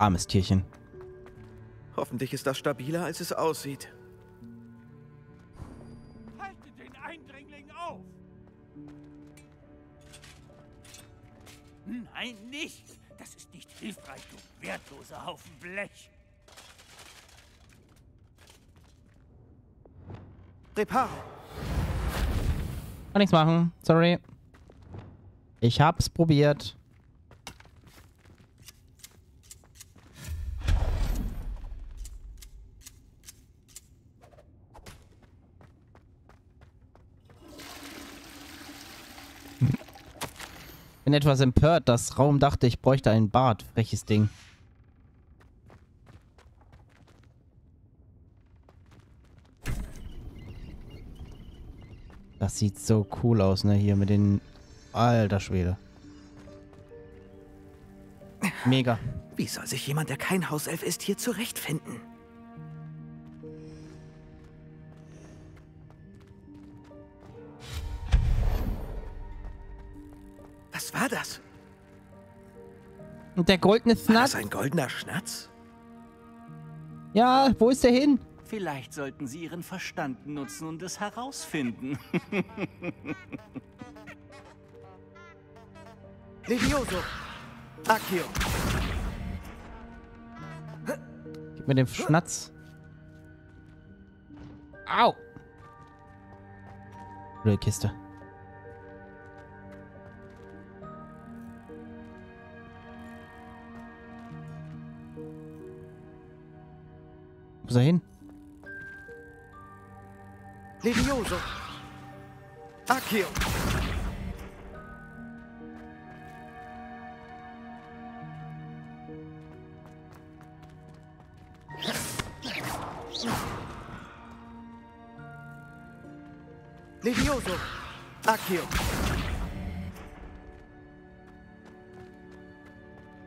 Armes Tierchen. Hoffentlich ist das stabiler, als es aussieht. Haltet den Eindringling auf! Nein, nicht! Das ist nicht hilfreich, du wertloser Haufen Blech! Reparo! Kann nichts machen. Sorry. Ich hab's probiert. Bin etwas empört. Das Raum dachte, ich bräuchte einen Bart. Freches Ding. Das sieht so cool aus, ne? Hier mit den... Alter Schwede. Mega. Wie soll sich jemand, der kein Hauself ist, hier zurechtfinden? Und der goldene War Snatz? das ein goldener Schnatz? Ja, wo ist der hin? Vielleicht sollten Sie Ihren Verstand nutzen und es herausfinden. Levioso! Accio! Gib mir den Schnatz. Au! Blöde Kiste. Wo ist er hin? Levioso! Accio! Levioso! Accio!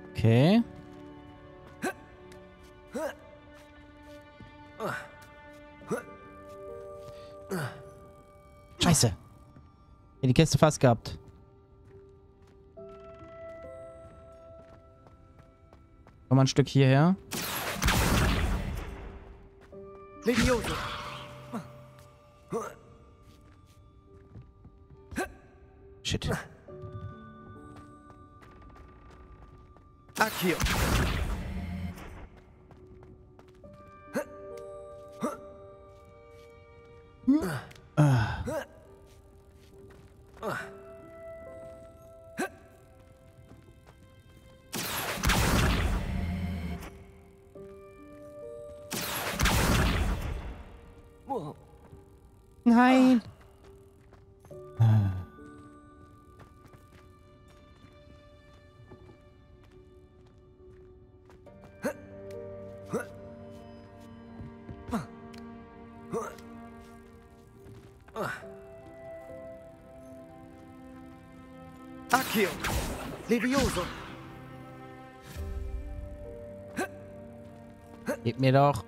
Okay. Scheiße. Ja, die Kiste fast gehabt. Komm mal ein Stück hierher. Levioso! Shit. Accio! Nein. Accio! Levioso! Gib mir doch.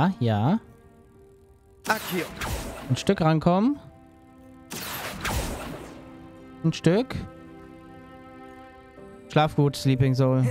Ja, ja. Ein Stück rankommen. Ein Stück. Schlaf gut, Sleeping Soul.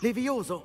Levioso!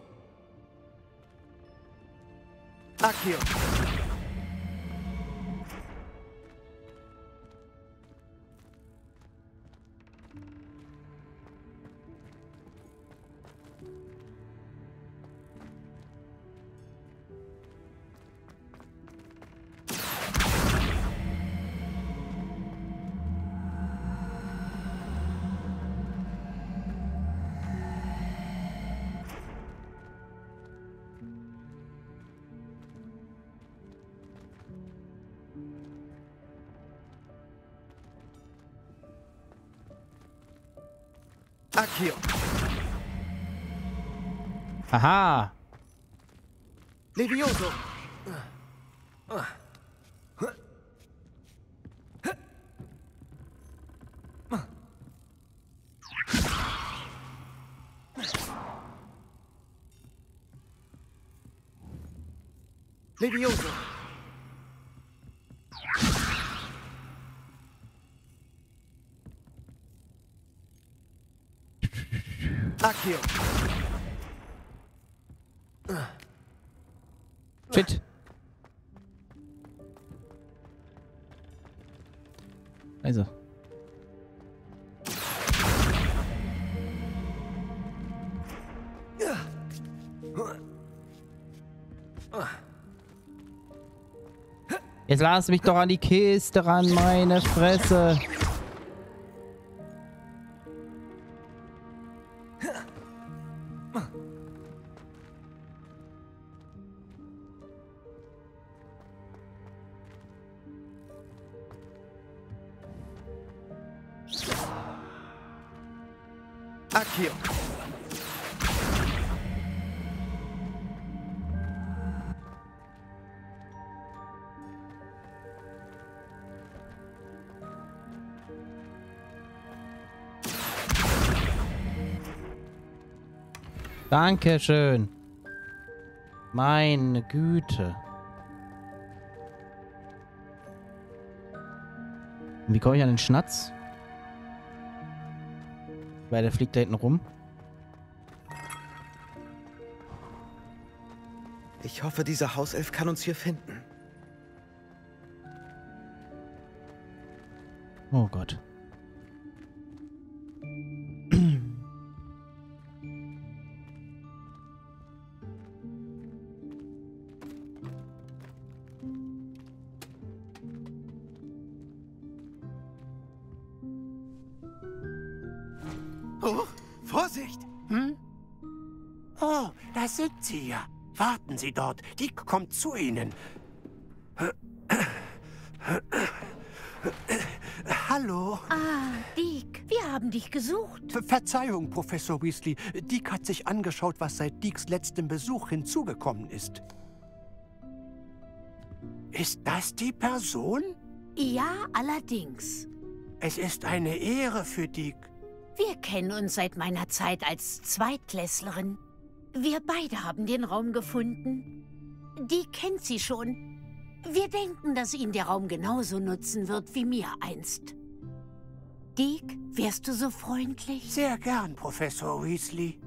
Accio! Accio. Aha. Levioso. Levioso. Accio. Shit. Also. Jetzt lass mich doch an die Kiste ran, meine Fresse. Dankeschön. Meine Güte. Wie komme ich an den Schnatz? Weil der fliegt da hinten rum. Ich hoffe, dieser Hauself kann uns hier finden. Oh Gott. Sie dort. Dick kommt zu Ihnen. Hallo. Ah, Dick, wir haben dich gesucht. Ver Verzeihung, Professor Weasley. Dick hat sich angeschaut, was seit Dicks letztem Besuch hinzugekommen ist. Ist das die Person? Ja, allerdings. Es ist eine Ehre für Dick. Wir kennen uns seit meiner Zeit als Zweitklässlerin. Wir beide haben den Raum gefunden. Die kennt sie schon. Wir denken, dass ihn der Raum genauso nutzen wird wie mir einst. Dick, wärst du so freundlich? Sehr gern, Professor Weasley.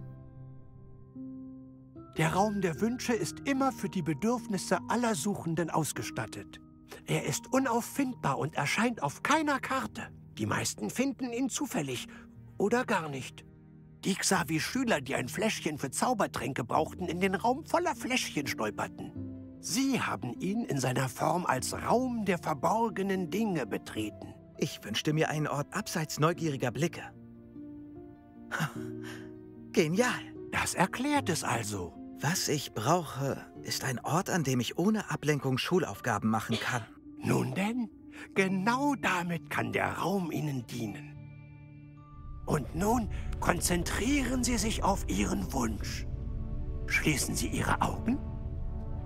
Der Raum der Wünsche ist immer für die Bedürfnisse aller Suchenden ausgestattet. Er ist unauffindbar und erscheint auf keiner Karte. Die meisten finden ihn zufällig oder gar nicht. Dick sah, wie Schüler, die ein Fläschchen für Zaubertränke brauchten, in den Raum voller Fläschchen stolperten. Sie haben ihn in seiner Form als Raum der verborgenen Dinge betreten. Ich wünschte mir einen Ort abseits neugieriger Blicke. Genial. Das erklärt es also. Was ich brauche, ist ein Ort, an dem ich ohne Ablenkung Schulaufgaben machen kann. Nun denn, genau damit kann der Raum Ihnen dienen. Und nun konzentrieren Sie sich auf Ihren Wunsch. Schließen Sie Ihre Augen.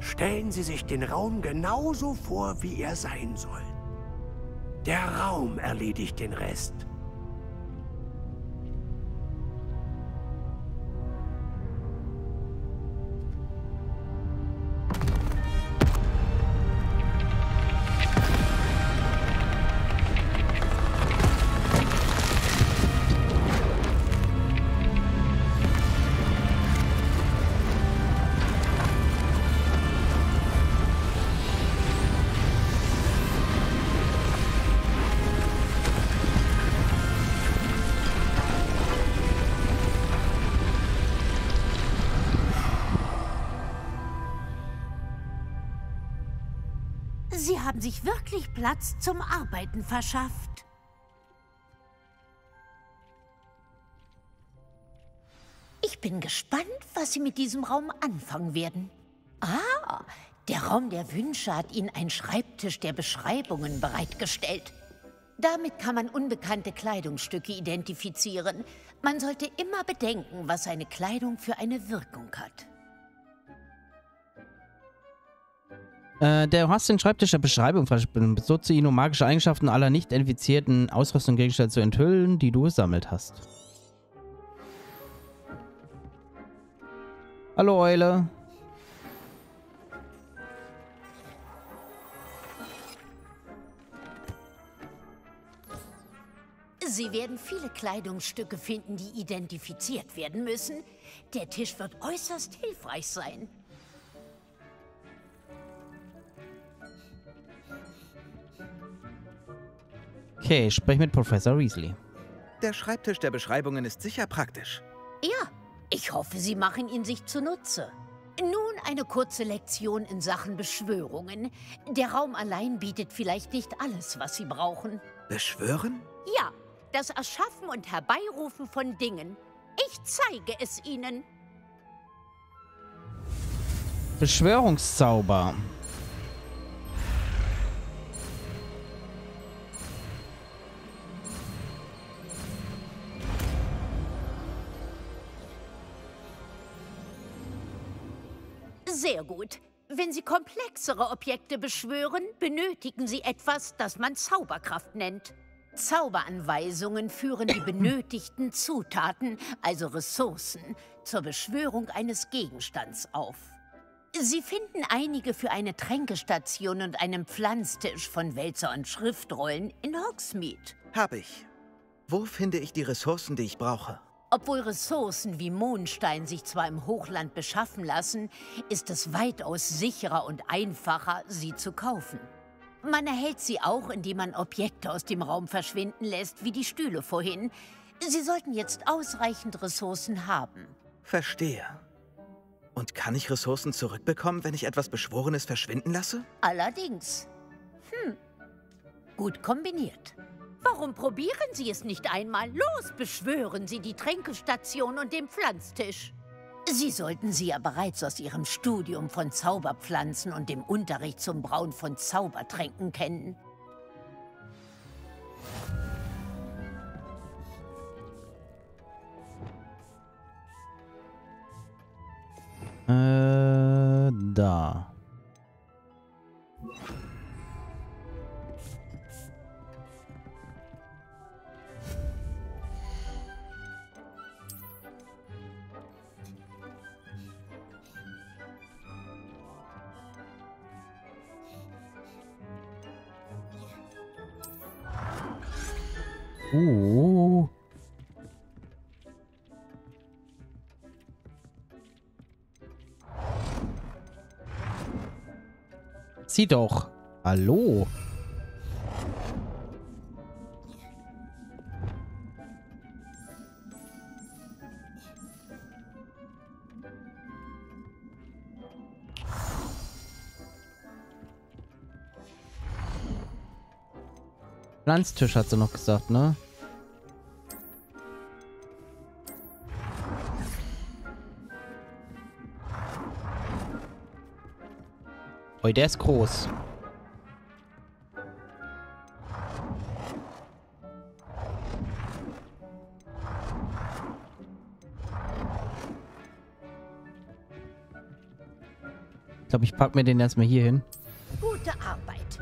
Stellen Sie sich den Raum genauso vor, wie er sein soll. Der Raum erledigt den Rest. Sie haben sich wirklich Platz zum Arbeiten verschafft. Ich bin gespannt, was Sie mit diesem Raum anfangen werden. Ah, der Raum der Wünsche hat Ihnen einen Schreibtisch der Beschreibungen bereitgestellt. Damit kann man unbekannte Kleidungsstücke identifizieren. Man sollte immer bedenken, was seine Kleidung für eine Wirkung hat. Äh, du hast Schreibtisch der Beschreibung Benutze ihn, um magische Eigenschaften aller nicht infizierten Ausrüstung und Gegenstände zu enthüllen, die du gesammelt hast. Hallo Eule. Sie werden viele Kleidungsstücke finden, die identifiziert werden müssen. Der Tisch wird äußerst hilfreich sein. Okay, sprich mit Professor Weasley. Der Schreibtisch der Beschreibungen ist sicher praktisch. Ja, ich hoffe, Sie machen ihn sich zunutze. Nun eine kurze Lektion in Sachen Beschwörungen. Der Raum allein bietet vielleicht nicht alles, was Sie brauchen. Beschwören? Ja, das Erschaffen und Herbeirufen von Dingen. Ich zeige es Ihnen. Beschwörungszauber. Sehr gut. Wenn Sie komplexere Objekte beschwören, benötigen Sie etwas, das man Zauberkraft nennt. Zauberanweisungen führen die benötigten Zutaten, also Ressourcen, zur Beschwörung eines Gegenstands auf. Sie finden einige für eine Tränkestation und einen Pflanztisch von Wälzer und Schriftrollen in Hogsmeade. Hab ich. Wo finde ich die Ressourcen, die ich brauche? Obwohl Ressourcen wie Mondstein sich zwar im Hochland beschaffen lassen, ist es weitaus sicherer und einfacher, sie zu kaufen. Man erhält sie auch, indem man Objekte aus dem Raum verschwinden lässt, wie die Stühle vorhin. Sie sollten jetzt ausreichend Ressourcen haben. Verstehe. Und kann ich Ressourcen zurückbekommen, wenn ich etwas Beschworenes verschwinden lasse? Allerdings. Hm. Gut kombiniert. Warum probieren Sie es nicht einmal? Los, beschwören Sie die Tränkestation und den Pflanztisch. Sie sollten sie ja bereits aus Ihrem Studium von Zauberpflanzen und dem Unterricht zum Brauen von Zaubertränken kennen. Äh, da. Uh. Sieh doch. Hallo. Pflanztisch hat sie noch gesagt, ne? Oh, der ist groß. Ich glaube, ich packe mir den erstmal hier hin.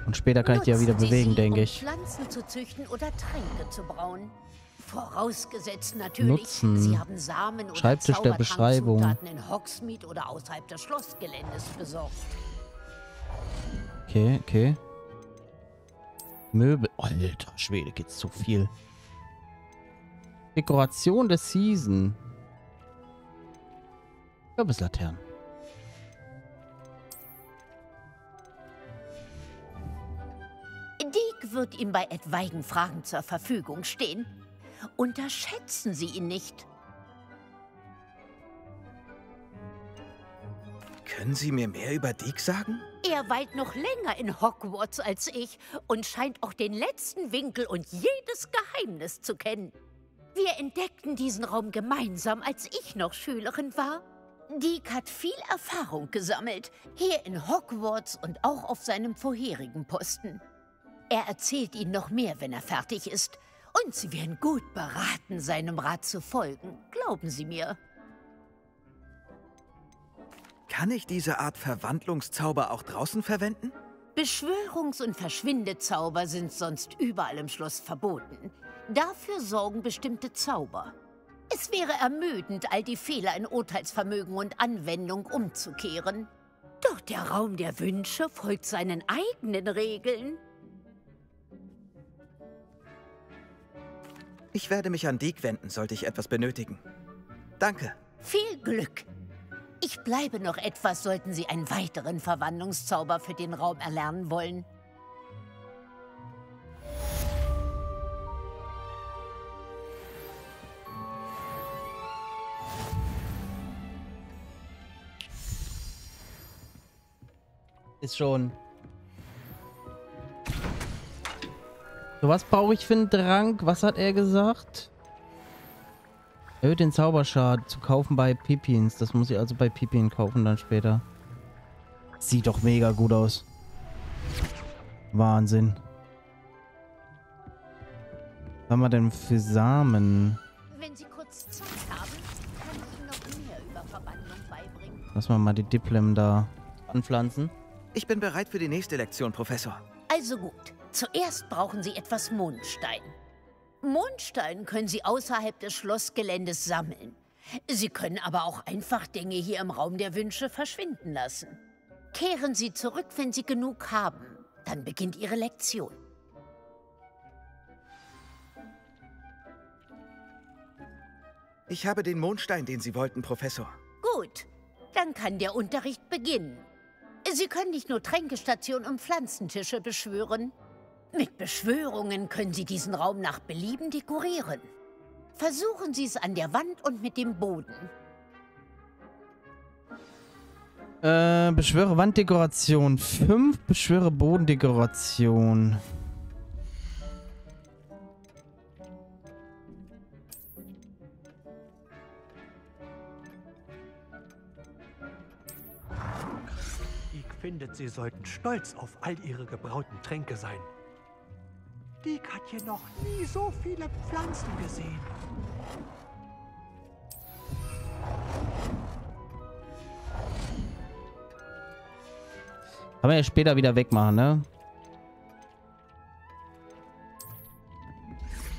Und später kann ich die ja wieder bewegen, denke ich. Pflanzen zu züchten oder Tränke zu brauen. Vorausgesetzt natürlich, Nutzen. Sie haben Samen oder Schreibtisch der Beschreibung. In Hogsmeade oder außerhalb des Schlossgeländes besorgt. Okay, okay. Möbel. Alter Schwede, geht's zu viel. Dekoration der Season. Kürbislaternen. Wird ihm bei etwaigen Fragen zur Verfügung stehen. Unterschätzen Sie ihn nicht. Können Sie mir mehr über Deke sagen? Er weilt noch länger in Hogwarts als ich und scheint auch den letzten Winkel und jedes Geheimnis zu kennen. Wir entdeckten diesen Raum gemeinsam, als ich noch Schülerin war. Deke hat viel Erfahrung gesammelt, hier in Hogwarts und auch auf seinem vorherigen Posten. Er erzählt Ihnen noch mehr, wenn er fertig ist. Und Sie wären gut beraten, seinem Rat zu folgen. Glauben Sie mir. Kann ich diese Art Verwandlungszauber auch draußen verwenden? Beschwörungs- und Verschwindezauber sind sonst überall im Schloss verboten. Dafür sorgen bestimmte Zauber. Es wäre ermüdend, all die Fehler in Urteilsvermögen und Anwendung umzukehren. Doch der Raum der Wünsche folgt seinen eigenen Regeln. Ich werde mich an Deke wenden, sollte ich etwas benötigen. Danke. Viel Glück. Ich bleibe noch etwas, sollten Sie einen weiteren Verwandlungszauber für den Raum erlernen wollen. Ist schon. Was brauche ich für einen Trank? Was hat er gesagt? Erhöht den Zauberschaden zu kaufen bei Pipins. Das muss ich also bei Pipin kaufen dann später. Sieht doch mega gut aus. Wahnsinn. Was haben wir denn für Samen? Wenn Sie kurz Zeit haben, kann ich Ihnen noch mehr über Verwandlung beibringen. Lass mal mal die Diplem da anpflanzen. Ich bin bereit für die nächste Lektion, Professor. Also gut. Zuerst brauchen Sie etwas Mondstein. Mondstein können Sie außerhalb des Schlossgeländes sammeln. Sie können aber auch einfach Dinge hier im Raum der Wünsche verschwinden lassen. Kehren Sie zurück, wenn Sie genug haben. Dann beginnt Ihre Lektion. Ich habe den Mondstein, den Sie wollten, Professor. Gut, dann kann der Unterricht beginnen. Sie können nicht nur Tränkestationen und Pflanzentische beschwören. Mit Beschwörungen können Sie diesen Raum nach Belieben dekorieren. Versuchen Sie es an der Wand und mit dem Boden. Äh, beschwöre Wanddekoration. 5 beschwöre Bodendekoration. Deke findet, sie sollten stolz auf all ihre gebrauten Tränke sein. Deke hat hier noch nie so viele Pflanzen gesehen. Kann man ja später wieder wegmachen, ne?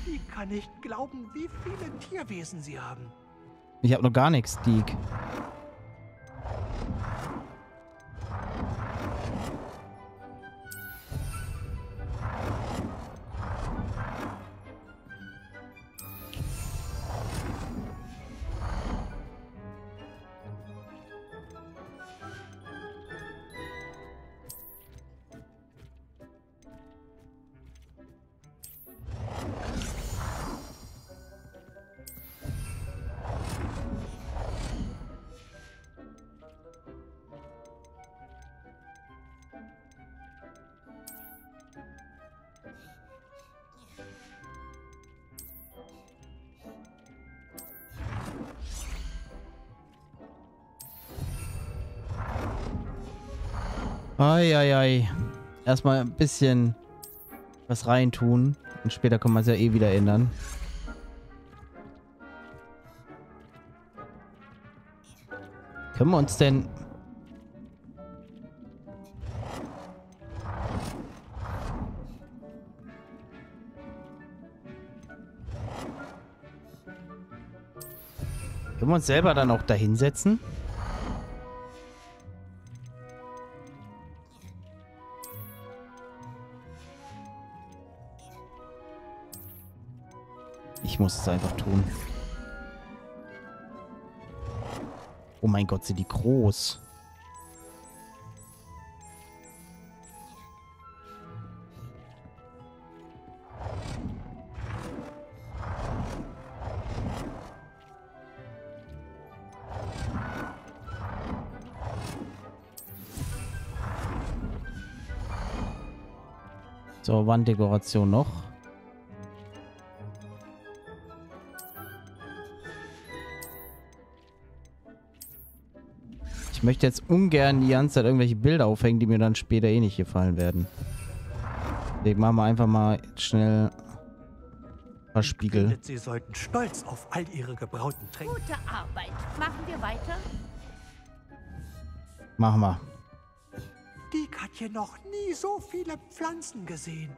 Deke kann nicht glauben, wie viele Tierwesen sie haben. Ich habe noch gar nichts, Deke. Eieiei. Erstmal ein bisschen was reintun. Und später kann man es ja eh wieder ändern. Können wir uns denn... Können wir uns selber dann auch da hinsetzen? Ich muss es einfach tun. Oh mein Gott, sind die groß. So, Wanddekoration noch. Ich möchte jetzt ungern die ganze Zeit irgendwelche Bilder aufhängen, die mir dann später eh nicht gefallen werden. Deswegen machen wir einfach mal schnell paar Spiegel. Sie sollten stolz auf all Ihre gebrauten Tränke. Gute Arbeit. Machen wir weiter? Machen wir. Dick hat hier noch nie so viele Pflanzen gesehen.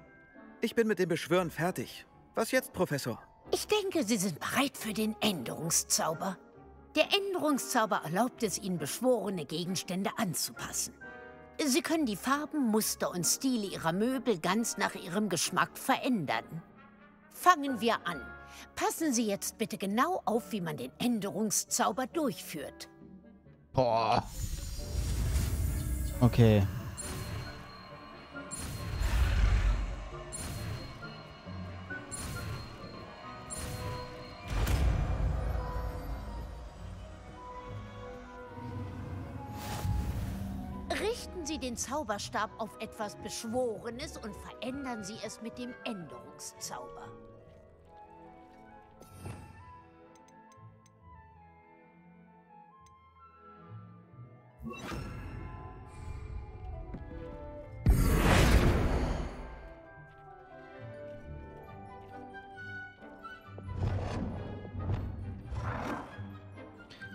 Ich bin mit dem Beschwören fertig. Was jetzt, Professor? Ich denke, Sie sind bereit für den Änderungszauber. Der Änderungszauber erlaubt es Ihnen, beschworene Gegenstände anzupassen. Sie können die Farben, Muster und Stile Ihrer Möbel ganz nach Ihrem Geschmack verändern. Fangen wir an. Passen Sie jetzt bitte genau auf, wie man den Änderungszauber durchführt. Boah. Okay. Richten Sie den Zauberstab auf etwas Beschworenes und verändern Sie es mit dem Änderungszauber.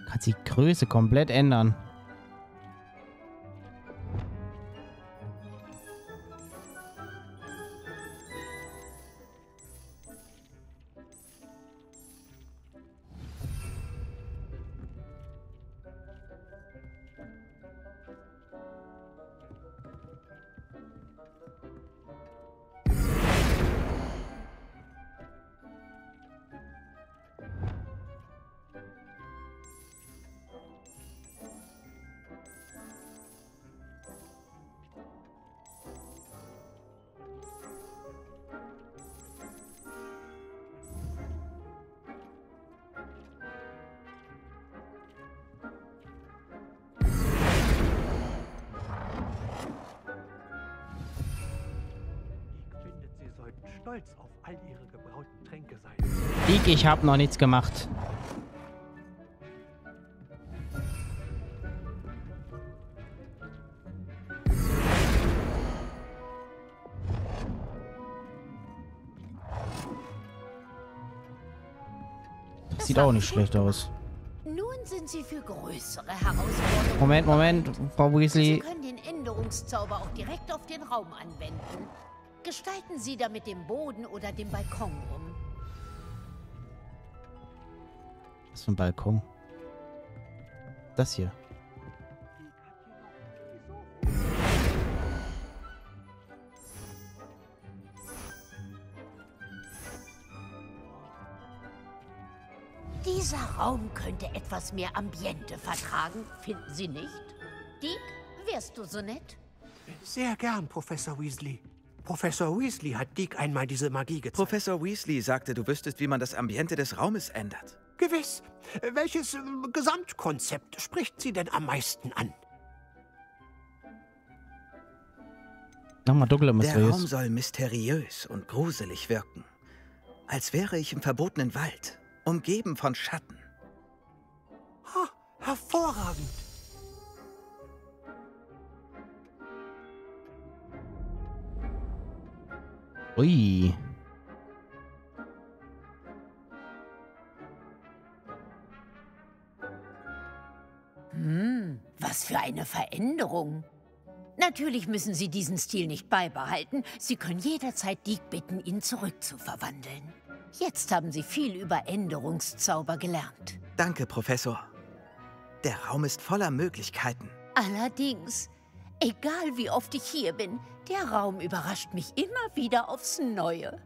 Kannst die Größe komplett ändern. Stolz auf all Ihre gebrauten Tränke sein. Ich, ich hab noch nichts gemacht. Das sieht auch nicht schlecht aus. Nun sind Sie für größere Herausforderungen. Moment, Moment, Frau Sie Weasley. können den Änderungszauber auch direkt auf den Raum anwenden. Gestalten Sie damit den Boden oder den Balkon um. Was für ein Balkon? Das hier. Dieser Raum könnte etwas mehr Ambiente vertragen, finden Sie nicht? Dick, wärst du so nett? Sehr gern, Professor Weasley. Professor Weasley hat Dick einmal diese Magie gezeigt. Professor Weasley sagte, du wüsstest, wie man das Ambiente des Raumes ändert. Gewiss. Welches äh, Gesamtkonzept spricht Sie denn am meisten an? Nochmal dunkel und Der Raum soll mysteriös und gruselig wirken. Als wäre ich im verbotenen Wald, umgeben von Schatten. Ha, hervorragend. Ui. Hm, was für eine Veränderung. Natürlich müssen Sie diesen Stil nicht beibehalten. Sie können jederzeit Dick bitten, ihn zurückzuverwandeln. Jetzt haben Sie viel über Änderungszauber gelernt. Danke, Professor. Der Raum ist voller Möglichkeiten. Allerdings, egal wie oft ich hier bin, der Raum überrascht mich immer wieder aufs Neue.